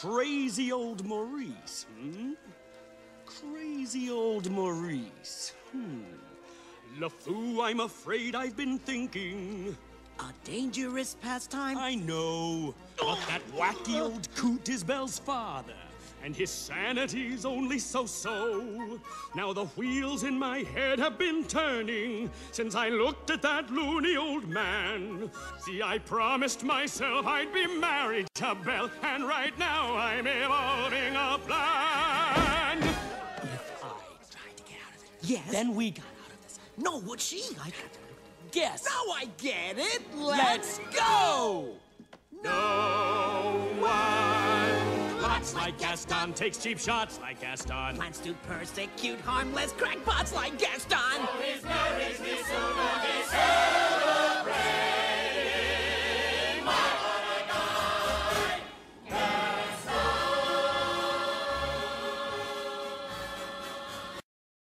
crazy old Maurice, hmm? Crazy old Maurice, hmm. LeFou, I'm afraid I've been thinking. A dangerous pastime? I know, but that wacky old coot is Belle's father, and his sanity's only so-so. Now the wheels in my head have been turning since I looked at that loony old man. See, I promised myself I'd be married to Belle, and right now I'm evolving a plan. If I tried to get out of it, Yes. then we got out of this. No, would she? I... Guess. Now I get it. Let's go! Plots like Gaston, takes cheap shots like Gaston. Plans to persecute harmless crackpots like Gaston.